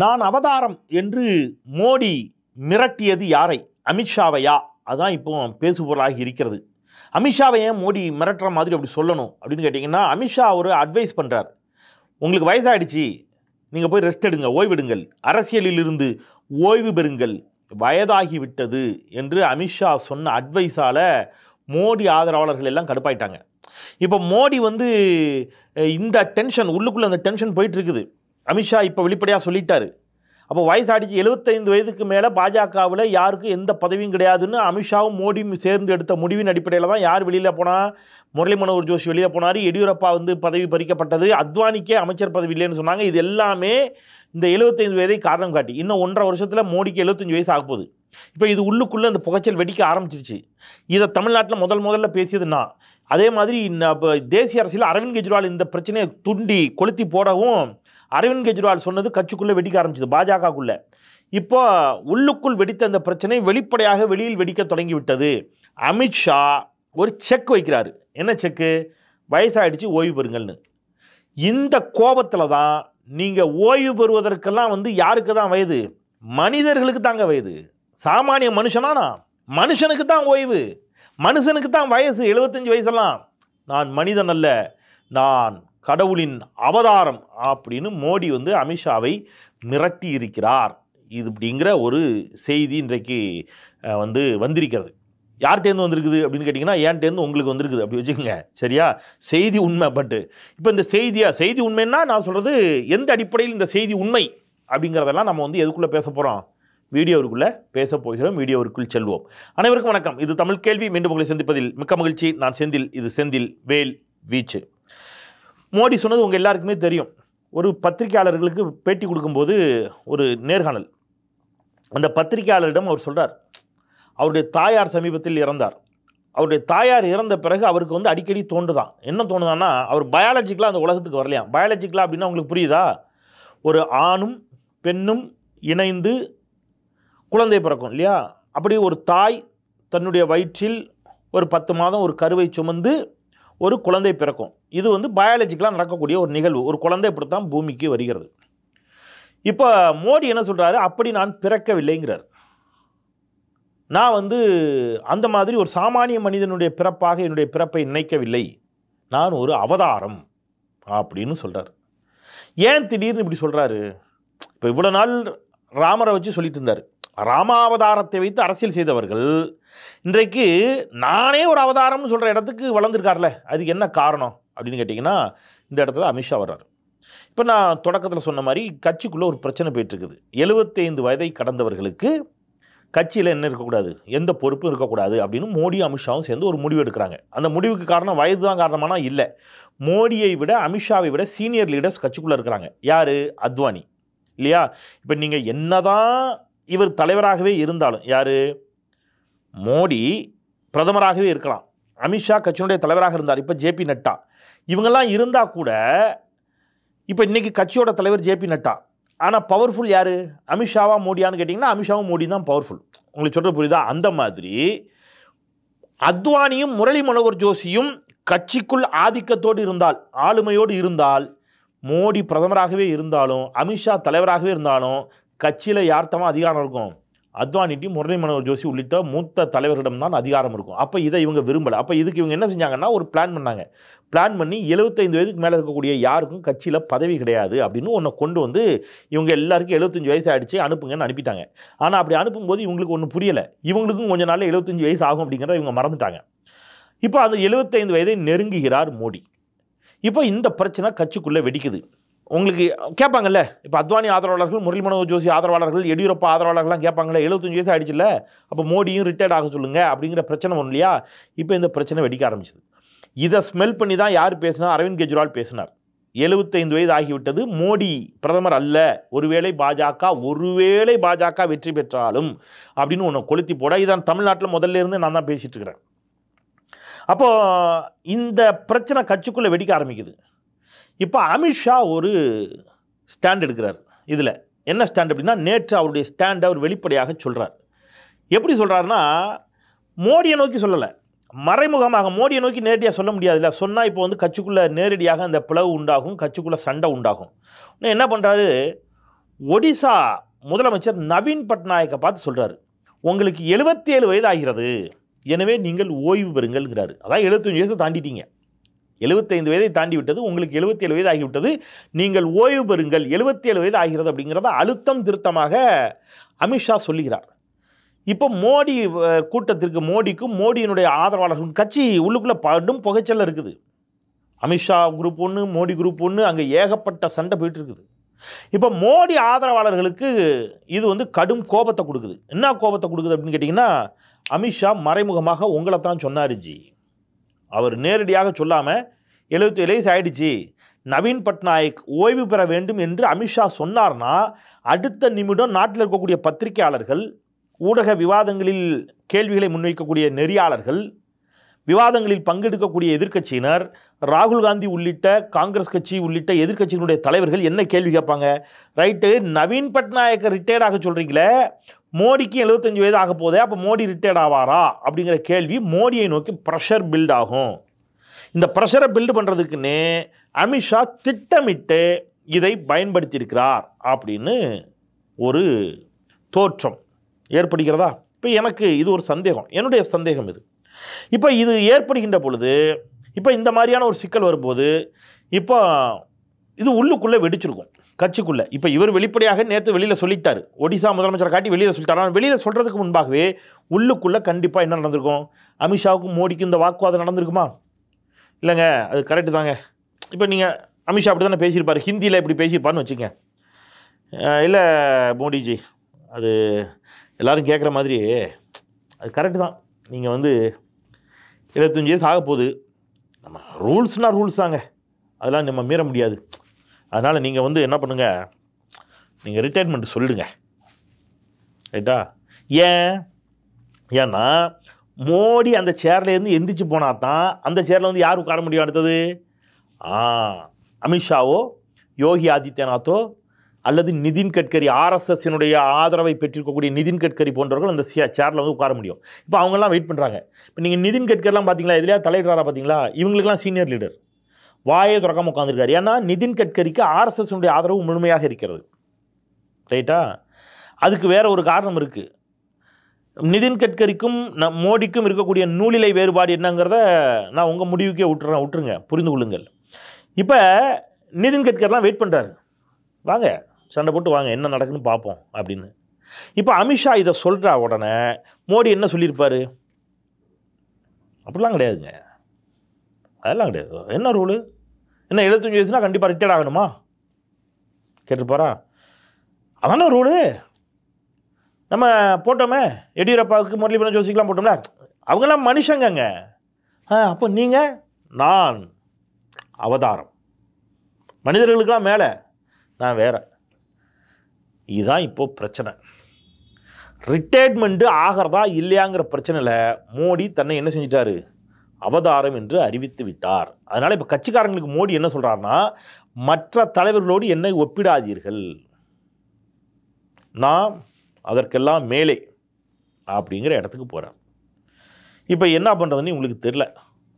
நான் அவதாரம் என்று மோடி மிரட்டியது யாரை? அமித்ஷாவையா அதான் இப்போ பேசுபொருளாகி இருக்கிறது. அமித்ஷாவை ஏன் மோடி மிரட்டுற மாதிரி அப்படி சொல்லணும் அப்படின்னு கேட்டிங்கன்னா அமித்ஷா ஒரு அட்வைஸ் பண்ணுறார் உங்களுக்கு வயசாகிடுச்சு நீங்கள் போய் ரெஸ்ட் எடுங்க ஓய்வெடுங்கள் அரசியலில் இருந்து ஓய்வு பெறுங்கள். வயதாகிவிட்டது என்று அமித்ஷா சொன்ன அட்வைஸால் மோடி ஆதரவாளர்கள் எல்லாம் கடுப்பாயிட்டாங்க. இப்போ மோடி வந்து இந்த டென்ஷன் உள்ளுக்குள்ளே அந்த டென்ஷன் போயிட்டுருக்குது அமித்ஷா இப்போ வெளிப்படையாக சொல்லிட்டாரு. அப்போ வயசாடிச்சு எழுபத்தைந்து வயதுக்கு மேலே பாஜகவில் யாருக்கும் எந்த பதவியும் கிடையாதுன்னு அமித்ஷாவும் மோடியும் சேர்ந்து எடுத்த முடிவின் அடிப்படையில் தான் யார் வெளியில் போனால் முரளி மனோகர் ஜோஷி வெளியில் போனார் எடியூரப்பா வந்து பதவி பறிக்கப்பட்டது அத்வானிக்கே அமைச்சர் பதவி இல்லைன்னு சொன்னாங்க. இது எல்லாமே இந்த 75 வயதை காரணம் காட்டி. இன்னும் ஒன்றரை வருஷத்தில் மோடிக்கு 75 வயசு ஆக போகுது. இப்போ இது உள்ளுக்குள்ளே அந்த புகைச்சல் வெடிக்க ஆரம்பிச்சிருச்சு. இதை தமிழ்நாட்டில் முதல் முதல்ல பேசியது நான் அதே மாதிரி இப்போ தேசிய அரசியல் அரவிந்த் கெஜ்ரிவால் இந்த பிரச்சனையை துண்டி கொளுத்தி போடவும் அரவிந்த் கெஜ்ரிவால் சொன்னது கட்சிக்குள்ளே வெடிக்க ஆரம்பிச்சது பாஜகக்குள்ளே இப்போ உள்ளுக்குள் வெடித்த அந்த பிரச்சனை வெளிப்படையாக வெளியில் வெடிக்க தொடங்கி விட்டது அமித்ஷா ஒரு செக் வைக்கிறாரு. என்ன செக்கு? வயசாயிடுச்சு ஓய்வு பெறுங்கள்னு. இந்த கோபத்தில் தான் நீங்கள் ஓய்வு பெறுவதற்கெல்லாம் வந்து யாருக்கு தான் வயது? மனிதர்களுக்கு தாங்க வயது. சாமானிய மனுஷனானா மனுஷனுக்கு தான் ஓய்வு. மனுஷனுக்கு தான் வயசு 75 வயசெல்லாம். நான் மனிதன் அல்ல. நான் கடவுளின் அவதாரம் அப்படின்னு மோடி வந்து அமித்ஷாவை மிரட்டி இருக்கிறார். இது இப்படிங்கிற ஒரு செய்தி இன்றைக்கு வந்து வந்திருக்கிறது. யார் தேர்ந்து வந்திருக்குது அப்படின்னு கேட்டிங்கன்னா ஏன் தேர்ந்து உங்களுக்கு வந்திருக்குது? அப்படி வச்சுக்கோங்க. சரியா? செய்தி உண்மை பட்டு இப்போ இந்த செய்தியாக செய்தி உண்மைன்னா நான் சொல்கிறது எந்த அடிப்படையில் இந்த செய்தி உண்மை அப்படிங்கிறதெல்லாம் நம்ம வந்து எதுக்குள்ளே பேச போகிறோம் வீடியோவுக்குள்ளே பேச போகிறோம். வீடியோவிற்குள் செல்வோம். அனைவருக்கும் வணக்கம். இது தமிழ் கேள்வி. மீண்டும் உங்களை சந்திப்பதில் மிக்க மகிழ்ச்சி. நான் செந்தில். இது செந்தில் வேல் வீச்சு. மோடி சொன்னது உங்கள் எல்லாருக்குமே தெரியும். ஒரு பத்திரிகையாளர்களுக்கு பேட்டி கொடுக்கும்போது ஒரு நேர்காணல். அந்த பத்திரிகையாளரிடம் அவர் சொல்கிறார் அவருடைய தாயார் சமீபத்தில் இறந்தார். அவருடைய தாயார் இறந்த பிறகு அவருக்கு வந்து அடிக்கடி தோண்டுதான் என்ன தோணுதான்னா அவர் பயாலஜிக்கலாக அந்த உலகத்துக்கு வரலையா? பயாலஜிக்கலாக அப்படின்னா உங்களுக்கு புரியுதா? ஒரு ஆணும் பெண்ணும் இணைந்து குழந்தை பிறக்கும் இல்லையா? அப்படி ஒரு தாய் தன்னுடைய வயிற்றில் ஒரு பத்து மாதம் ஒரு கருவை சுமந்து ஒரு குழந்தை பிறக்கும். இது வந்து பயாலஜிக்கலாக நடக்கக்கூடிய ஒரு நிகழ்வு. ஒரு குழந்தை இப்படித்தான் பூமிக்கு வருகிறது. இப்போ மோடி என்ன சொல்கிறாரு அப்படி நான் பிறக்கவில்லைங்கிறார். நான் வந்து அந்த மாதிரி ஒரு சாமானிய மனிதனுடைய பிறப்பாக என்னுடைய பிறப்பை நினைக்கவில்லை. நான் ஒரு அவதாரம் அப்படின்னு சொல்கிறார் ஏன் திடீர்னு இப்படி சொல்கிறாரு இப்போ இவ்வளோ நாள் ராமரை வச்சு சொல்லிட்டு இருந்தார். ராமாவதாரத்தை வைத்து அரசியல் செய்தவர்கள் இன்றைக்கு நானே ஒரு அவதாரம்னு சொல்கிற இடத்துக்கு வளர்ந்துருக்கார்ல. அதுக்கு என்ன காரணம்? அப்படின்னு கேட்டிங்கன்னா இந்த இடத்துல அமித்ஷா வர்றார். இப்போ நான் தொடக்கத்தில் சொன்ன மாதிரி கட்சிக்குள்ளே ஒரு பிரச்சனை போயிட்டுருக்குது. எழுபத்தைந்து வயதை கடந்தவர்களுக்கு கட்சியில் என்ன இருக்கக்கூடாது? எந்த பொறுப்பும் இருக்கக்கூடாது அப்படின்னு மோடி அமித்ஷாவும் சேர்ந்து ஒரு முடிவு எடுக்கிறாங்க. அந்த முடிவுக்கு காரணம் வயது தான் காரணமானா இல்லை. மோடியை விட அமித்ஷாவை விட சீனியர் லீடர்ஸ் கட்சிக்குள்ளே இருக்கிறாங்க. யார்? அத்வானி. இல்லையா? இப்போ நீங்கள் என்னதான் இவர் தலைவராகவே இருந்தாலும் யார்? மோடி பிரதமராகவே இருக்கலாம். அமித்ஷா கட்சியினுடைய தலைவராக இருந்தார். இப்போ ஜேபி நட்டா. இவங்கெல்லாம் இருந்தால் கூட இப்போ இன்னைக்கு கட்சியோட தலைவர் ஜேபி நட்டா ஆனால் பவர்ஃபுல் யார்? அமித்ஷாவா மோடியான்னு கேட்டிங்கன்னா அமித்ஷாவும் மோடி தான் பவர்ஃபுல் உங்களுக்கு சொல்கிற புரியுதா? அந்த மாதிரி அத்வானியும் முரளி மனோகர் ஜோஷியும் கட்சிக்குள் ஆதிக்கத்தோடு இருந்தால் ஆளுமையோடு இருந்தால் மோடி பிரதமராகவே இருந்தாலும் அமித்ஷா தலைவராகவே இருந்தாலும் கட்சியில் யார்த்தமா அதிகாரம் இருக்கும்? அத்வானிட்டி முரளி மனோகர் ஜோஷி உள்ளிட்ட மூத்த தலைவர்களிடம் தான் அதிகாரம் இருக்கும். அப்போ இதை இவங்க விரும்பலை. அப்போ இதுக்கு இவங்க என்ன செஞ்சாங்கன்னா ஒரு பிளான் பண்ணாங்க. பிளான் பண்ணி எழுபத்தைந்து வயதுக்கு மேலே இருக்கக்கூடிய யாருக்கும் கட்சியில் பதவி கிடையாது அப்படின்னு ஒன்று கொண்டு வந்து இவங்க எல்லாருக்கும் எழுபத்தஞ்சு வயசு ஆகிடுச்சு அனுப்புங்கன்னு அனுப்பிட்டாங்க. ஆனால் அப்படி அனுப்பும்போது இவங்களுக்கு ஒன்றும் புரியலை. இவங்களுக்கும் கொஞ்ச நாளில் எழுபத்தஞ்சு வயசு ஆகும் அப்படிங்கிறத இவங்க மறந்துட்டாங்க. இப்போ அந்த எழுபத்தைந்து வயதை நெருங்குகிறார் மோடி. இப்போ இந்த பிரச்சனை கட்சிக்குள்ளே வெடிக்குது. உங்களுக்கு கேட்பாங்கல்ல இப்போ அத்வானி ஆதரவாளர்கள் முரளி மனோகர் ஜோஷி ஆதரவாளர்கள் எடியூரப்பா ஆதரவாளர்கள்லாம் கேட்பாங்கல்ல எழுபத்தஞ்சு வயசு ஆயிடுச்சுல்ல அப்போ மோடியும் ரிட்டையர்ட் ஆக சொல்லுங்கள் அப்படிங்கிற பிரச்சனை ஒன்று இல்லையா? இப்போ இந்த பிரச்சனை வெடிக்க ஆரம்பிச்சது. இதை ஸ்மெல் பண்ணி தான் யார் பேசினா அரவிந்த் கெஜ்ரிவால் பேசினார். எழுபத்தைந்து வயது ஆகிவிட்டது மோடி பிரதமர் அல்ல. ஒருவேளை பாஜக ஒருவேளை பாஜக வெற்றி பெற்றாலும் அப்படின்னு ஒன்று கொளுத்தி போட இதான் தமிழ்நாட்டில் முதல்ல இருந்து நான் தான் பேசிகிட்டு இருக்கிறேன். அப்போது இந்த பிரச்சனை கட்சிக்குள்ளே வெடிக்க ஆரம்பிக்குது. இப்போ அமித்ஷா ஒரு ஸ்டாண்ட் எடுக்கிறார். இதில் என்ன ஸ்டாண்ட் அப்படின்னா நேற்று அவருடைய ஸ்டாண்டை அவர் வெளிப்படையாக சொல்கிறார் எப்படி சொல்கிறாருன்னா மோடியை நோக்கி சொல்லலை. மறைமுகமாக மோடியை நோக்கி நேரடியாக சொல்ல முடியாதுல்ல. சொன்னால் இப்போ வந்து கட்சிக்குள்ளே நேரடியாக அந்த பிளவு உண்டாகும் கட்சிக்குள்ளே சண்டை உண்டாகும். இன்னும் என்ன பண்ணுறாரு ஒடிசா முதலமைச்சர் நவீன் பட்நாயக்கை பார்த்து சொல்கிறாரு உங்களுக்கு 77 வயது ஆகிறது எனவே நீங்கள் ஓய்வு பெறுங்கள்ங்கிறாரு. அதான் 75 வயசை தாண்டிட்டீங்க. 75 வயதை தாண்டி விட்டது உங்களுக்கு 77 வயது ஆகிவிட்டது. நீங்கள் ஓய்வு பெறுங்கள். 77 வயது ஆகிறது அப்படிங்கிறத அழுத்தம் திருத்தமாக அமித்ஷா சொல்லுகிறார். இப்போ மோடி கூட்டத்திற்கு மோடிக்கும் மோடியினுடைய ஆதரவாளர்கள் கட்சி உள்ளுக்குள்ளே படும் புகைச்சல்ல இருக்குது. அமித்ஷா குரூப் ஒன்று மோடி குரூப் ஒன்று அங்கே ஏகப்பட்ட சண்டை போயிட்டு இருக்குது. இப்போ மோடி ஆதரவாளர்களுக்கு இது வந்து கடும் கோபத்தை கொடுக்குது. என்ன கோபத்தை கொடுக்குது அப்படின்னு கேட்டிங்கன்னா அமித்ஷா மறைமுகமாக உங்களை தான் சொன்னார் ஜி. அவர் நேரடியாக சொல்லாமல் எழுபத்தேழு வயசு ஆயிடுச்சு. நவீன் பட்நாயக் ஓய்வு பெற வேண்டும் என்று அமித்ஷா சொன்னார்னா அடுத்த நிமிடம் நாட்டில் இருக்கக்கூடிய பத்திரிகையாளர்கள் ஊடக விவாதங்களில் கேள்விகளை முன்வைக்கக்கூடிய நெறியாளர்கள் விவாதங்களில் பங்கெடுக்கக்கூடிய எதிர்க்கட்சியினர் ராகுல் காந்தி உள்ளிட்ட காங்கிரஸ் கட்சி உள்ளிட்ட எதிர்க்கட்சியினுடைய தலைவர்கள் என்ன கேள்வி கேட்பாங்க? ரைட்டு நவீன் பட்நாயக் ரிட்டையர்ட் ஆக சொல்கிறீங்களே மோடிக்கு 75 வயது ஆக போதே அப்போ மோடி ரிட்டையர்ட் ஆவாரா? அப்படிங்கிற கேள்வி மோடியை நோக்கி ப்ரெஷர் பில்ட் ஆகும். இந்த ப்ரெஷரை பில்டு பண்ணுறதுக்குன்னு அமித்ஷா திட்டமிட்டு இதை பயன்படுத்தியிருக்கிறார் அப்படின்னு ஒரு தோற்றம் ஏற்படுகிறதா? இப்போ எனக்கு இது ஒரு சந்தேகம். என்னுடைய சந்தேகம் இது. இப்போ இது ஏற்படுகின்ற பொழுது இப்போ இந்த மாதிரியான ஒரு சிக்கல் வரும்போது இப்போ இது உள்ளுக்குள்ளே வெடிச்சிருக்கும் கட்சிக்குள்ளே. இப்போ இவர் வெளிப்படையாக நேற்று வெளியில் சொல்லிட்டார். ஒடிசா முதலமைச்சரை காட்டி வெளியில் சொல்லிட்டார். ஆனால் வெளியில் சொல்கிறதுக்கு முன்பாகவே உள்ளுக்குள்ளே கண்டிப்பாக என்ன நடந்திருக்கும்? அமித்ஷாவுக்கும் மோடிக்கும் இந்த வாக்குவாதம் நடந்திருக்குமா? இல்லைங்க அது கரெக்டு தாங்க. இப்போ நீங்கள் அமித்ஷா அப்படி தானே பேசியிருப்பார். ஹிந்தியில் இப்படி பேசியிருப்பார்னு வச்சுங்க. இல்லை மோடிஜி அது எல்லாரும் கேட்குற மாதிரி அது கரெக்டு தான். நீங்கள் வந்து இருபத்தஞ்சி வயசு ஆக போகுது. நம்ம ரூல்ஸ்னால் ரூல்ஸ் தாங்க. அதெல்லாம் நம்ம மீற முடியாது. அதனால் நீங்கள் வந்து என்ன பண்ணுங்கள் நீங்கள் ரிட்டையர்மெண்ட் சொல்லிடுங்க. ரைட்டா ஏன்? ஏன்னா மோடி அந்த சேர்லேருந்து எந்திரிச்சு போனா தான் அந்த சேரில் வந்து யார் உட்கார முடியும் அடுத்தது? ஆ அமித்ஷாவோ யோகி ஆதித்யநாத்தோ அல்லது நிதின் கட்கரி ஆர்எஸ்எஸ்னுடைய ஆதரவை பெற்றிருக்கக்கூடிய நிதின் கட்கரி போன்றவர்கள் அந்த சேரில் வந்து உட்கார முடியும். இப்போ அவங்கெல்லாம் வெயிட் பண்ணுறாங்க இப்போ நீங்கள் நிதின் கட்கரிலாம் பார்த்தீங்களா இதுலையா தலையிடுறாரா பார்த்தீங்களா இவங்களுக்கெல்லாம் சீனியர் லீடர் வாயை திறக்காம உட்காந்துருக்காரு ஏன்னா நிதின் கட்கரிக்கு ஆர்எஸ்எஸ்னுடைய ஆதரவு முழுமையாக இருக்கிறது. ரைட்டா? அதுக்கு வேறு ஒரு காரணம் இருக்குது நிதின் கட்கரிக்கும் நம் மோடிக்கும் இருக்கக்கூடிய நூலிலை வேறுபாடு என்னங்கிறத நான் உங்கள் முடிவுக்கே விட்டுறேன் விட்டுருங்க புரிந்து கொள்ளுங்கள். இப்போ நிதின் கட்கர்லாம் வெயிட் பண்ணுறாரு வாங்க. சண்டை போட்டு வாங்க என்ன நடக்குன்னு பார்ப்போம் அப்படின்னு. இப்போ அமித்ஷா இதை சொல்கிறா உடனே மோடி என்ன சொல்லியிருப்பார்? அப்படிலாம் கிடையாதுங்க. அதெல்லாம் கிடையாது. என்ன ரூலு என்ன எழுபத்தஞ்சு வயசுனா கண்டிப்பாக ரிட்டையர்ட் ஆகணுமா? கேட்டுப்பாரா அதானே ரூலு நம்ம போட்டோமே எடியூரப்பாவுக்கு முரளிபுரம் ஜோசிக்கெலாம் போட்டோம்ல அவங்கெல்லாம் மனுஷங்கங்க. ஆ அப்போ நீங்கள் நான் அவதாரம். மனிதர்களுக்கெல்லாம் மேலே நான் வேறு. இதுதான் இப்போது பிரச்சனை. ரிட்டையர்மெண்ட்டு ஆகிறதா இல்லையாங்கிற பிரச்சனையில் மோடி தன்னை என்ன செஞ்சிட்டாரு? அவதாரம் என்று அறிவித்து விட்டார். அதனால் இப்போ கட்சிக்காரங்களுக்கு மோடி என்ன சொல்கிறாருன்னா மற்ற தலைவர்களோடு என்னை ஒப்பிடாதீர்கள். நான் அதற்கெல்லாம் மேலே அப்படிங்கிற இடத்துக்கு போகிறார் இப்போ என்ன பண்ணுறதுன்னு உங்களுக்கு தெரில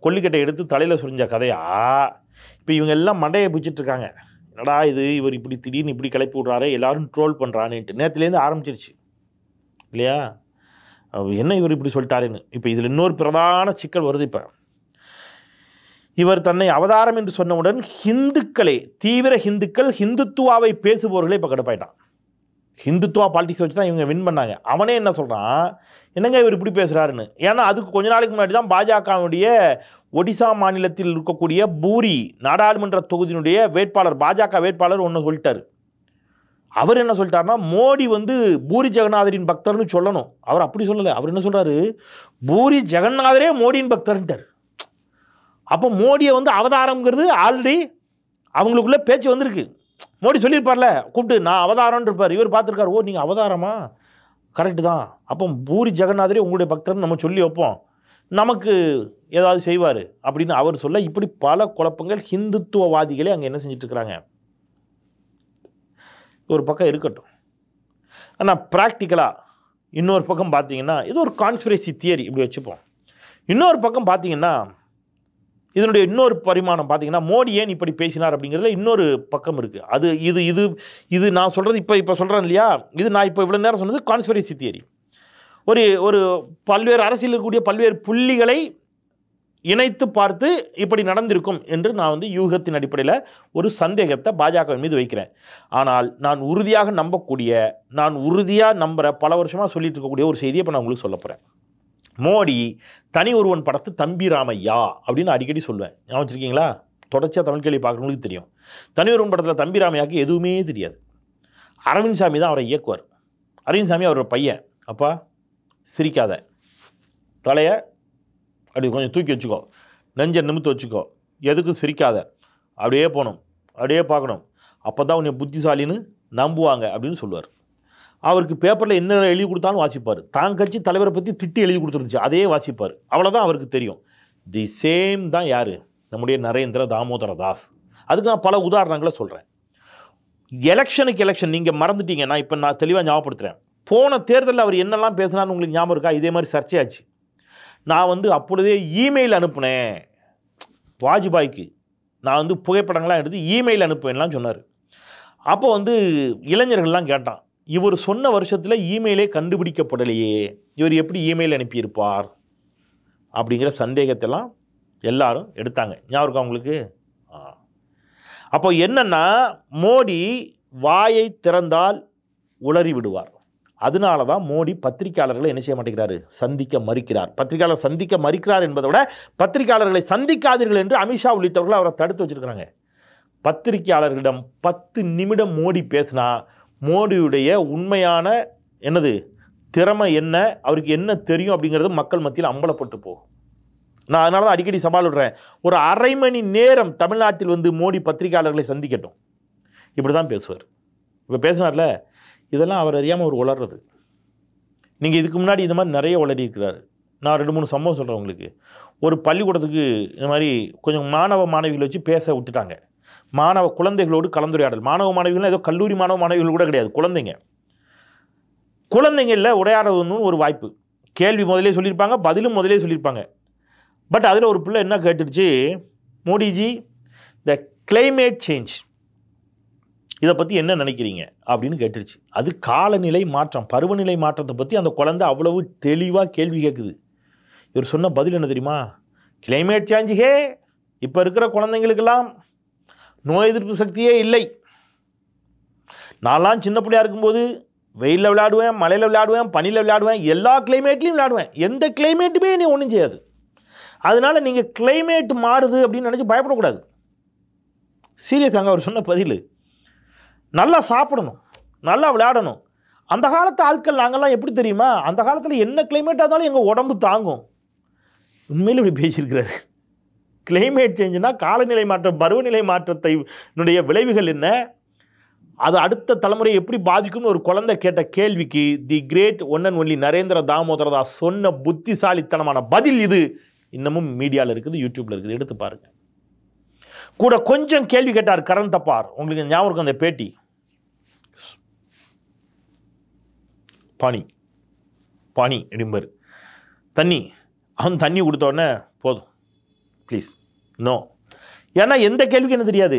கொல்லிக்கட்டை எடுத்து தலையில் சுரிஞ்ச கதையா? இப்போ இவங்க எல்லாம் மண்டையை பிடிச்சிட்ருக்காங்க என்னடா இது? இவர் இப்படி திடீர்னு இப்படி கிளப்பி விட்றாரு எல்லாரும் ட்ரோல் பண்ணுறான்னுட்டு நேற்றுலேருந்து ஆரம்பிச்சிருச்சு. இல்லையா? என்ன இவர் இப்படி சொல்லிட்டாருன்னு. இப்போ இதில் இன்னொரு பிரதான சிக்கல் வருது இப்போ. இவர் தன்னை அவதாரம் என்று சொன்னவுடன் ஹிந்துக்களே தீவிர ஹிந்துக்கள் ஹிந்துத்துவாவை பேசுபவர்களே இப்போ கடுப்பாயிட்டான் ஹிந்துத்துவா பாலிடிக்ஸ் வச்சு தான் இவங்க வின் பண்ணாங்க. அவனே என்ன சொல்கிறான் என்னங்க இவர் இப்படி பேசுகிறாருன்னு ஏன்னா அதுக்கு கொஞ்ச நாளைக்கு முன்னாடி தான் பாஜகவுடைய ஒடிசா மாநிலத்தில் இருக்கக்கூடிய பூரி நாடாளுமன்ற தொகுதியினுடைய வேட்பாளர் பாஜக வேட்பாளர் ஒன்று சொல்லிட்டார். அவர் என்ன சொல்லிட்டாருன்னா மோடி வந்து பூரி ஜெகநாதரின் பக்தர்னு சொல்லணும். அவர் அப்படி சொல்லலை. அவர் என்ன சொல்கிறாரு பூரி ஜெகநாதரே மோடியின் பக்தர்ன்ட்டார். அப்போ மோடியை வந்து அவதாரங்கிறது ஆல்ரெடி அவங்களுக்குள்ளே பேச்சு வந்திருக்கு. மோடி சொல்லியிருப்பார்ல கூப்பிட்டு நான் அவதாரம்னு இருப்பார் இவர் பார்த்துருக்காரு ஓ நீங்கள் அவதாரமா? கரெக்டு தான். அப்போ பூரி ஜெகநாதரே உங்களுடைய பக்தர்னு நம்ம சொல்லி வைப்போம். நமக்கு ஏதாவது செய்வார் அப்படின்னு அவர் சொல்ல இப்படி பல குழப்பங்கள் ஹிந்துத்துவவாதிகளே அங்கே என்ன செஞ்சிட்ருக்கிறாங்க. ஒரு பக்கம் இருக்கட்டும். ஆனால் ப்ராக்டிக்கலாக இன்னொரு பக்கம் பார்த்தீங்கன்னா இது ஒரு கான்ஸ்பிரசி தியரி இப்படி வச்சுப்போம். இன்னொரு பக்கம் பார்த்தீங்கன்னா இதனுடைய இன்னொரு பரிமாணம் பார்த்தீங்கன்னா மோடி ஏன் இப்படி பேசினார் அப்படிங்கிறதுல இன்னொரு பக்கம் இருக்குது அது இது இது இது நான் சொல்கிறது இப்போ இப்போ சொல்கிறேன் இல்லையா? இது நான் இப்போ இவ்வளோ நேரம் சொன்னது கான்ஸ்பிரசி தியரி ஒரு ஒரு பல்வேறு அரசியல் இருக்கக்கூடிய பல்வேறு புள்ளிகளை இணைத்து பார்த்து இப்படி நடந்திருக்கும் என்று நான் வந்து யூகத்தின் அடிப்படையில் ஒரு சந்தேகத்தை பாஜக மீது வைக்கிறேன். ஆனால் நான் உறுதியாக நம்பக்கூடிய நான் உறுதியாக நம்புகிற பல வருஷமாக சொல்லிட்டு இருக்கக்கூடிய ஒரு செய்தியை இப்போ நான் உங்களுக்கு சொல்ல போகிறேன் மோடி தனி ஒருவன் படத்து தம்பி ராமையா அப்படின்னு அடிக்கடி சொல்லுவேன் ஞாபகம் வச்சிருக்கீங்களா? தொடர்ச்சியாக தமிழ் கேள்வி பார்க்குறவங்களுக்கு தெரியும். தனி ஒருவன் படத்தில் தம்பி ராமையாவுக்கு எதுவுமே தெரியாது. அரவிந்த் சாமி தான் அவரை இயக்குவார். அரவிந்த் சாமி அவரோட பையன். அப்பா சிரிக்காத. தலையை அப்படி கொஞ்சம் தூக்கி வச்சுக்கோ. நெஞ்சை நிமித்து வச்சுக்கோ. எதுக்கும் சிரிக்காத. அப்படியே போகணும். அப்படியே பார்க்கணும். அப்போ தான் உன்னை புத்திசாலின்னு நம்புவாங்க அப்படின்னு சொல்லுவார். அவருக்கு பேப்பரில் என்ன எழுதி கொடுத்தாலும் வாசிப்பார். தான் கட்சி தலைவரை பற்றி திட்டி எழுதி கொடுத்துருந்துச்சு. அதே வாசிப்பார். அவ்வளோதான் அவருக்கு தெரியும். தி சேம் தான் யார்? நம்முடைய நரேந்திர தாமோதர தாஸ். அதுக்கு நான் பல உதாரணங்களை சொல்கிறேன் எலெக்ஷனுக்கு எலெக்ஷன். நீங்கள் மறந்துட்டீங்க. நான் இப்போ நான் தெளிவாக ஞாபகப்படுத்துகிறேன் போன தேர்தலில் அவர் என்னெல்லாம் பேசினான்னு உங்களுக்கு ஞாபகம் இருக்கா? இதே மாதிரி சர்ச்சையாச்சு. நான் வந்து அப்பொழுதே இமெயில் அனுப்புனேன். வாஜ்பாய்க்கு. நான் வந்து புகைப்படங்கள்லாம் எடுத்து இமெயில் அனுப்புவேன்லாம் சொன்னார். அப்போ வந்து இளைஞர்கள்லாம் கேட்டான். இவர் சொன்ன வருஷத்தில் இமெயிலே கண்டுபிடிக்கப்படலையே. இவர் எப்படி இமெயில் அனுப்பியிருப்பார்? அப்படிங்கிற சந்தேகத்தெல்லாம் எல்லாரும் எடுத்தாங்க. ஞாபகம் இருக்கா உங்களுக்கு? அப்போ என்னென்னா மோடி வாயை திறந்தால் உளறி விடுவார். அதனால தான் மோடி பத்திரிகையாளர்களை என்ன செய்ய மாட்டேங்கிறாரு? சந்திக்க மறுக்கிறார். பத்திரிகையாளர் சந்திக்க மறுக்கிறார் என்பதை விட பத்திரிகையாளர்களை சந்திக்காதீர்கள் என்று அமித்ஷா உள்ளிட்டவர்கள் அவரை தடுத்து வச்சிருக்கிறாங்க. பத்திரிகையாளர்களிடம் பத்து நிமிடம் மோடி பேசினா மோடியுடைய உண்மையான என்னது திறமை என்ன? அவருக்கு என்ன தெரியும் அப்படிங்கிறது மக்கள் மத்தியில் அம்பலப்பட்டு போகும். நான் அதனால தான் அடிக்கடி சவால் விடுறேன். ஒரு அரை மணி நேரம் தமிழ்நாட்டில் வந்து மோடி பத்திரிகையாளர்களை சந்திக்கட்டும். இப்படி தான் பேசுவார். இப்போ பேசினார்ல இதெல்லாம் அவர் அறியாமல் அவர் உளர்றது. நீங்கள் இதுக்கு முன்னாடி இந்த மாதிரி நிறைய உளறி இருக்கிறாரு. நான் ரெண்டு மூணு சம்பவம் சொல்கிறேன் உங்களுக்கு. ஒரு பள்ளிக்கூடத்துக்கு இந்த மாதிரி கொஞ்சம் மாணவ மாணவிகளை வச்சு பேச விட்டுட்டாங்க. மாணவ குழந்தைகளோடு கலந்துரையாடல். மாணவ மாணவிகள் ஏதோ கல்லூரி மாணவ மாணவிகள் கூட கிடையாது குழந்தைங்க. குழந்தைங்களில் உரையாடணும்னு ஒரு வாய்ப்பு. கேள்வி முதலே சொல்லியிருப்பாங்க பதிலும் முதலே சொல்லியிருப்பாங்க. பட் அதில் ஒரு பிள்ளை என்ன கேட்டுடுச்சு? மோடிஜி த கிளைமேட் சேஞ்ச் இதை பற்றி என்ன நினைக்கிறீங்க? அப்படின்னு கேட்டுருச்சு அது காலநிலை மாற்றம் பருவநிலை மாற்றத்தை பற்றி அந்த குழந்தை அவ்வளவு தெளிவாக கேள்வி கேட்குது இவர் சொன்ன பதில் என்ன தெரியுமா? கிளைமேட் சேஞ்சுகே இப்போ இருக்கிற குழந்தைங்களுக்கெல்லாம் நோய் எதிர்ப்பு சக்தியே இல்லை. நான்லாம் சின்ன பிள்ளையா இருக்கும்போது வெயிலில் விளையாடுவேன் மழையில் விளையாடுவேன் பனியில் விளையாடுவேன் எல்லா கிளைமேட்லேயும் விளையாடுவேன். எந்த கிளைமேட்டுமே நீ ஒன்றும் செய்யாது. அதனால் நீங்கள் கிளைமேட் மாறுது அப்படின்னு நினச்சி பயப்படக்கூடாது. சீரியஸாங்க அவர் சொன்ன பதில். நல்லா சாப்பிடணும் நல்லா விளையாடணும். அந்த காலத்து ஆட்கள் நாங்கள்லாம் எப்படி தெரியுமா? அந்த காலத்தில் என்ன கிளைமேட்டாக இருந்தாலும் எங்கள் உடம்பு தாங்கும். உண்மையில் இப்படி பேசியிருக்கிறாரு. கிளைமேட் சேஞ்சுனா காலநிலை மாற்றம் பருவநிலை மாற்றத்தை விளைவுகள் என்ன? அது அடுத்த தலைமுறை எப்படி பாதிக்கும்னு ஒரு குழந்தை கேட்ட கேள்விக்கு the great one and only Narendra Damodardas சொன்ன புத்திசாலித்தனமான பதில் இது. இன்னமும் மீடியாவில் இருக்குது யூடியூப்ல இருக்குது. எடுத்து பாருங்க. கூட கொஞ்சம் கேள்வி கேட்டார் கரண் தப்பார். உங்களுக்கு ஞாபகம் அந்த பேட்டி? பனி பனி அப்படிம்பாரு தண்ணி அவன் தண்ணி கொடுத்த உடனே போதும். ப்ளீஸ் நோ ஏன்னா எந்த கேள்விக்கு என்ன தெரியாது?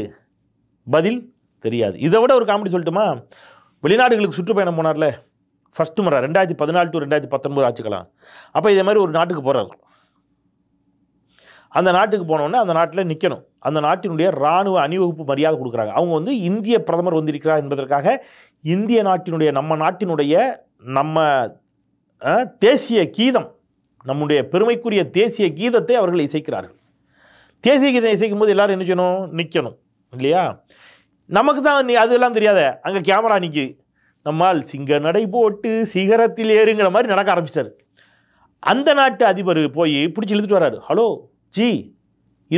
பதில் தெரியாது. இதை விட ஒரு காமெடி சொல்லட்டுமா? வெளிநாடுகளுக்கு சுற்றுப்பயணம் போனார்ல. ஃபஸ்ட்டு முறை ரெண்டாயிரத்தி பதினாலு டு ரெண்டாயிரத்தி பத்தொன்பது ஆச்சுக்கலாம் அப்போ இதே மாதிரி ஒரு நாட்டுக்கு போகிறார் அந்த நாட்டுக்கு போனோடனே அந்த நாட்டில் நிற்கணும் அந்த நாட்டினுடைய இராணுவ அணிவகுப்பு மரியாதை கொடுக்குறாங்க. அவங்க வந்து இந்திய பிரதமர் வந்திருக்கிறார் என்பதற்காக இந்திய நாட்டினுடைய நம்ம நாட்டினுடைய நம்ம தேசிய கீதம் நம்முடைய பெருமைக்குரிய தேசிய கீதத்தை அவர்கள் இசைக்கிறார்கள். தேசிய கீதம் இசைக்கும் போது எல்லாரும் என்ன செய்யணும்? நிற்கணும் இல்லையா? நமக்கு தான் நீ அதெல்லாம் தெரியாத. அங்கே கேமரா நிற்கி நம்மால் சிங்க நடை போட்டு சிகரத்தில் ஏறுங்கிற மாதிரி நடக்க ஆரம்பிச்சிட்டாரு. அந்த நாட்டு அதிபர் போய் பிடிச்சி இழுத்துட்டு வராரு ஹலோ ஜி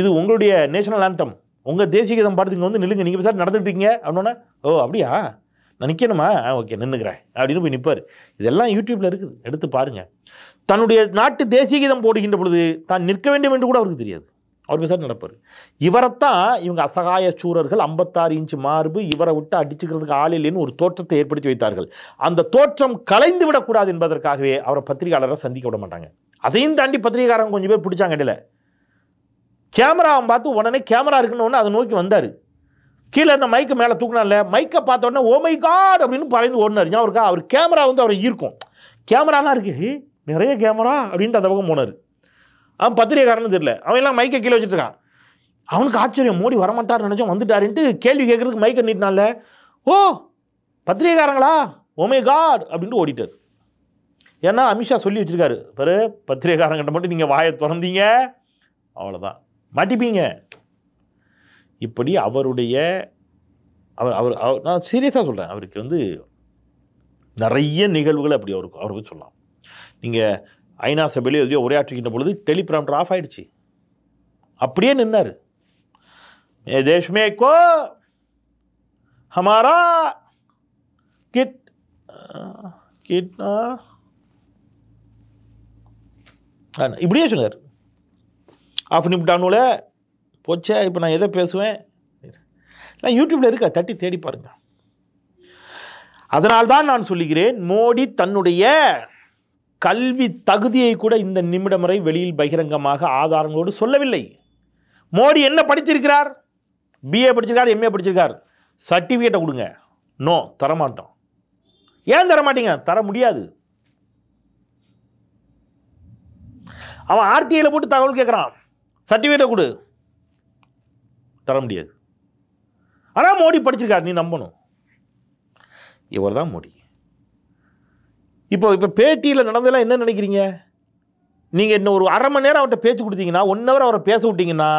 இது உங்களுடைய நேஷனல் ஆந்தம். உங்கள் தேசிய கீதம் பாடத்துக்கு வந்து நில்லுங்க. நீங்கள் சார் நடந்துட்டு இருக்கீங்க. அப்படின்னா ஓ அப்படியா? நான் நிற்கணுமா ஆ ஓகே நின்றுக்கிறேன் அப்படின்னு போய் நிற்பார் இதெல்லாம் யூடியூப்பில் இருக்குது. எடுத்து பாருங்கள் தன்னுடைய நாட்டு தேசிய கீதம் போடுகின்ற பொழுது தான் நிற்க வேண்டும் என்று கூட அவருக்கு தெரியாது. அவர் பேசாட்டு நடப்பார். இவரைத்தான் இவங்க அசகாய சூரர்கள் ஐம்பத்தாறு இன்ச்சு மார்பு இவரை விட்டு அடிச்சுக்கிறதுக்கு ஆள் இல்லைன்னு ஒரு தோற்றத்தை ஏற்படுத்தி வைத்தார்கள். அந்த தோற்றம் கலைந்து விடக்கூடாது என்பதற்காகவே அவரை பத்திரிகையாளரை சந்திக்க விட மாட்டாங்க. அதையும் தாண்டி பத்திரிகைக்காரங்க கொஞ்சம் பேர் பிடிச்சாங்க இடையில. கேமராவை பார்த்து உடனே கேமரா இருக்குன்னு அதை நோக்கி வந்தார். கீழே அந்த மைக்கை மேலே தூக்குனால மைக்கை பார்த்த உடனே ஓ மை காட் அப்படின்னு பறந்து ஓடினார். ஞாபகம் இருக்கா? அவர் கேமரா வந்து அவரை ஈர்க்கும். கேமராலாம் இருக்கு. நிறைய கேமரா அப்படின்ட்டு அந்த பக்கம் போனார். அவன் பத்திரிகைக்காரன்னு தெரியல. அவன் எல்லாம் மைக்கை கீழே வச்சுட்டுருக்கான். அவனுக்கு ஆச்சரியம். மோடி வரமாட்டார்னு நினச்சோம் வந்துட்டாருன்ட்டு கேள்வி கேட்குறதுக்கு மைக்கை நீட்டினால ஓ பத்திரிகைக்காரங்களா? Oh ஓமே காட் அப்படின்ட்டு ஓடிட்டார். ஏன்னா அமித்ஷா சொல்லி வச்சுருக்காரு. பாரு பத்திரிகைக்காரங்கிட்ட மட்டும் நீங்கள் வாயை திறந்தீங்க. அவ்வளோதான் மாட்டிப்பீங்க. இப்படி அவருடைய அவர் அவர் அவர் நான் சீரியஸாக சொல்கிறேன் அவருக்கு வந்து நிறைய நிகழ்வுகள் அப்படி அவருக்கு அவருக்கு சொல்லலாம். நீங்கள் ஐநா சபையில் எதையோ உரையாற்றுகின்ற பொழுது டெலிபிராம்டர் ஆஃப் ஆயிடுச்சு. அப்படியே நின்னார். தேஷ்மே கோ ஹமாரா கிட் கிட்னா இப்படியே சொன்னார். ஆஃப் நிமிட்டானுல போச்சே இப்போ நான் எதை பேசுவேன்? நான் யூடியூப்பில் இருக்க தட்டி தேடி பாருங்கள் அதனால்தான் நான் சொல்லுகிறேன் மோடி தன்னுடைய கல்வி தகுதியை கூட இந்த நிமிடம் வரை வெளியில் பகிரங்கமாக ஆதாரங்களோடு சொல்லவில்லை. மோடி என்ன படித்திருக்கிறார்? பிஏ படிச்சிருக்கார் எம்ஏ படிச்சிருக்கார். சர்டிஃபிகேட்டை கொடுங்க. நோ தரமாட்டோம். ஏன் தரமாட்டீங்க? தர முடியாது. அவன் ஆர்டிஐயில் போட்டு தகவல் கேட்குறான் சர்டிஃபிகேட்டை கொடு. தர முடியாது. ஆனால் மோடி படிச்சிருக்கார் நீ நம்பணும். இவர் தான் மோடி. இப்போ இப்போ பேட்டியில் நடந்ததெல்லாம் என்ன நினைக்கிறீங்க? நீங்கள் இன்னும் ஒரு அரை மணி நேரம் அவர்கிட்ட பேச்சு கொடுத்தீங்கன்னா ஒன் ஹவர் அவரை பேச விட்டிங்கன்னா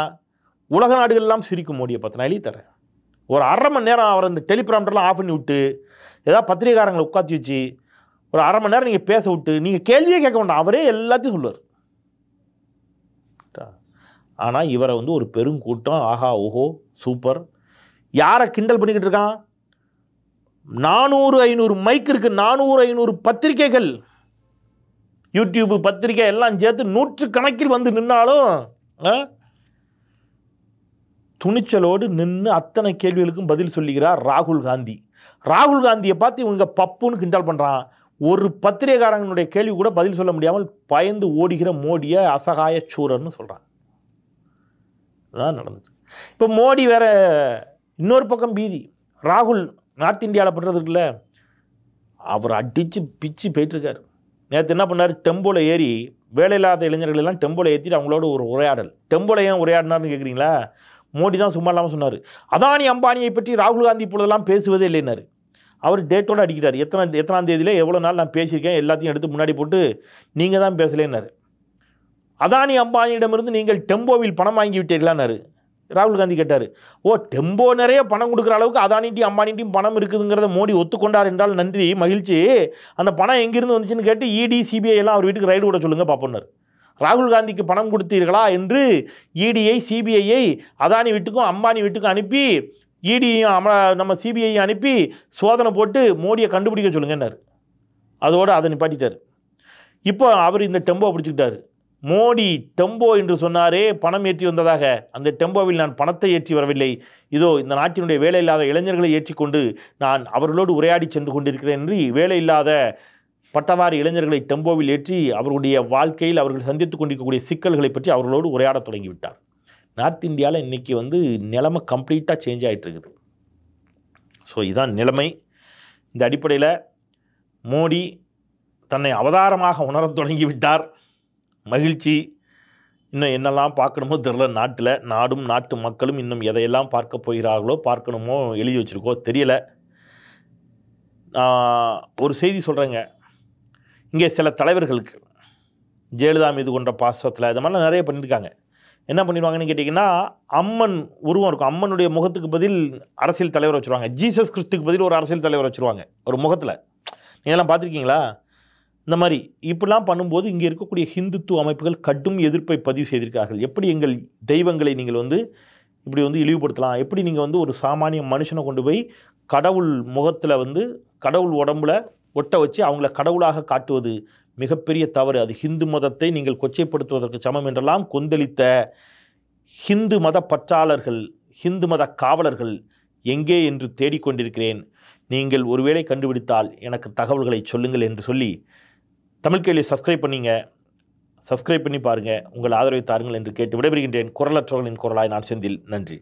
உலக நாடுகள்லாம் சிரிக்கும் மோடியை பற்றி நான் எழுதி தரேன். ஒரு அரை மணி நேரம் அவரை இந்த டெலிபிராம்டர்லாம் ஆஃப் பண்ணி விட்டு ஏதாவது பத்திரிகைக்காரங்களை உட்காந்து வச்சு ஒரு அரை மணி நேரம் நீங்கள் பேச விட்டு நீங்கள் கேள்வியே கேட்க வேண்டாம். அவரே எல்லாத்தையும் சொல்லுவார். ஆனால் இவரை வந்து ஒரு பெருங்கூட்டம் ஆஹா ஓஹோ சூப்பர். யாரை கிண்டல் பண்ணிக்கிட்டு இருக்கான்? நானூறு ஐநூறு மைக் இருக்கு நானூறு ஐநூறு பத்திரிகைகள். யூடியூப் பத்திரிகை எல்லாம் சேர்த்து நூற்று கணக்கில் வந்து நின்னாலும் ஆ? துணிச்சலோடு நின்று அத்தனை கேள்விகளுக்கும் பதில் சொல்லுகிறார் ராகுல் காந்தி. ராகுல் காந்தியை பார்த்து இவங்க பப்புன்னு கிண்டல் பண்ணுறான் ஒரு பத்திரிகைக்காரங்களுடைய கேள்வி கூட பதில் சொல்ல முடியாமல் பயந்து ஓடுகிற மோடியை அசகாய சூரர்னு சொல்கிறான் அதான் நடந்தது. இப்போ மோடி வேற இன்னொரு பக்கம் பீதி. ராகுல் நார்த் இந்தியாவில் பண்ணுறது இருக்குல்ல? அவர் அடித்து பிச்சு போயிட்டுருக்கார். நேற்று என்ன பண்ணார்? டெம்போவில் ஏறி வேலையில்லாத இளைஞர்கள் எல்லாம் டெம்போவில் ஏற்றிட்டு அவங்களோட ஒரு உரையாடல். டெம்போவில் ஏன் உரையாடினார்னு கேட்குறீங்களா மோடி தான் சும்மா இல்லாமல் சொன்னார். அதானி அம்பானியை பற்றி ராகுல் காந்தி இப்பொழுதெல்லாம் பேசுவதே இல்லைன்னாரு. அவர் டேட்டோட அடிக்கிறார் எத்தனை எத்தனாம் தேதியில் எவ்வளோ நாள் நான் பேசியிருக்கேன் எல்லாத்தையும் எடுத்து முன்னாடி போட்டு நீங்கள் தான் பேசலேன்னாரு. அதானி அம்பானியிடமிருந்து நீங்கள் டெம்போவில் பணம் வாங்கி விட்டீர்களான்னாரு. ராகுல் காந்தி கேட்டார் ஓ டெம்போ நிறைய பணம் கொடுக்குற அளவுக்கு அதானிட்டையும் அம்பானிட்டையும் பணம் இருக்குதுங்கிறத மோடி ஒத்துக்கொண்டார் என்றால் நன்றி மகிழ்ச்சி. அந்த பணம் எங்கிருந்து வந்துச்சுன்னு கேட்டு இடி சிபிஐ எல்லாம் அவர் வீட்டுக்கு ரைடு விட சொல்லுங்க பார்ப்போம்னார் ராகுல் காந்திக்கு பணம் கொடுத்தீர்களா என்று இடியை சிபிஐயை அதானி வீட்டுக்கும் அம்பானி வீட்டுக்கும் அனுப்பி இடியையும் அம நம்ம சிபிஐயும் அனுப்பி சோதனை போட்டு மோடியை கண்டுபிடிக்க சொல்லுங்கன்னார். அதோடு அதை நிப்பாட்டிட்டார். இப்போ அவர் இந்த டெம்போ பிடிச்சிக்கிட்டார். மோடி டெம்போ என்று சொன்னாரே பணம் ஏற்றி வந்ததாக. அந்த டெம்போவில் நான் பணத்தை ஏற்றி வரவில்லை. இதோ இந்த நாட்டினுடைய வேலையில்லாத இளைஞர்களை ஏற்றிக்கொண்டு நான் அவர்களோடு உரையாடி சென்று கொண்டிருக்கிறேன் என்று வேலையில்லாத பட்டவாரி இளைஞர்களை டெம்போவில் ஏற்றி அவர்களுடைய வாழ்க்கையில் அவர்கள் சந்தித்துக் கொண்டிருக்கக்கூடிய சிக்கல்களை பற்றி அவர்களோடு உரையாடத் தொடங்கிவிட்டார். நார்த் இந்தியாவில் இன்றைக்கி வந்து நிலைமை கம்ப்ளீட்டாக சேஞ்ச் ஆகிட்டு இருக்குது ஸோ இதுதான் நிலைமை. இந்த அடிப்படையில் மோடி தன்னை அவதாரமாக உணரத் தொடங்கி விட்டார் மகிழ்ச்சி. இன்னும் என்னெல்லாம் பார்க்கணுமோ தெரில நாட்டில் நாடும் நாட்டு மக்களும் இன்னும் எதையெல்லாம் பார்க்க போகிறார்களோ பார்க்கணுமோ எழுதி வச்சுருக்கோ தெரியல. நான் ஒரு செய்தி சொல்கிறேங்க இங்கே சில தலைவர்களுக்கு ஜெயலலிதா மீது கொண்ட பாசத்தில் இது மாதிரிலாம் நிறைய பண்ணியிருக்காங்க. என்ன பண்ணிடுவாங்கன்னு கேட்டிங்கன்னா அம்மன் உருவம் இருக்கும். அம்மனுடைய முகத்துக்கு பதில் அரசியல் தலைவர் வச்சுருவாங்க. ஜீசஸ் கிறிஸ்துக்கு பதில் ஒரு அரசியல் தலைவர் வச்சுருவாங்க. ஒரு முகத்தில். நீங்கள்லாம் பார்த்துருக்கீங்களா? இந்த மாதிரி இப்படிலாம் பண்ணும்போது இங்கே இருக்கக்கூடிய ஹிந்துத்துவ அமைப்புகள் கடும் எதிர்ப்பை பதிவு செய்திருக்கார்கள் எப்படி எங்கள் தெய்வங்களை நீங்கள் வந்து இப்படி வந்து இழிவுபடுத்தலாம்? எப்படி நீங்கள் வந்து ஒரு சாமானிய மனுஷனை கொண்டு போய் கடவுள் முகத்தில் வந்து கடவுள் உடம்புல ஒட்ட வச்சு அவங்கள கடவுளாக காட்டுவது மிகப்பெரிய தவறு. அது ஹிந்து மதத்தை நீங்கள் கொச்சைப்படுத்துவதற்கு சமம் என்றெல்லாம் கொந்தளித்த ஹிந்து மத பற்றாளர்கள் ஹிந்து மத காவலர்கள் எங்கே என்று தேடிக்கொண்டிருக்கிறேன். நீங்கள் ஒருவேளை கண்டுபிடித்தால் எனக்கு தகவல்களை சொல்லுங்கள் என்று சொல்லி தமிழ் கேள்வி சப்ஸ்கிரைப் பண்ணிங்க. சப்ஸ்கிரைப் பண்ணி பாருங்கள் உங்கள் ஆதரவை தாருங்கள் என்று கேட்டு விடைபெறுகின்றேன். குரலற்றவர்களின் குரலாய் நான் செந்தில். நன்றி.